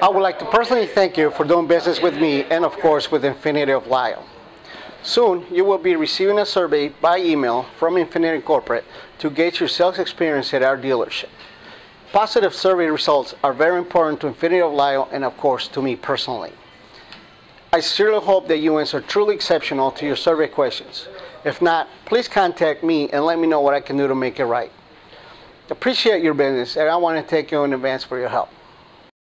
I would like to personally thank you for doing business with me and, of course, with Infiniti of Lisle. Soon, you will be receiving a survey by email from Infiniti Corporate to gauge your sales experience at our dealership. Positive survey results are very important to Infiniti of Lisle and, of course, to me personally. I sincerely hope that you answer truly exceptional to your survey questions. If not, please contact me and let me know what I can do to make it right. Appreciate your business, and I want to thank you in advance for your help.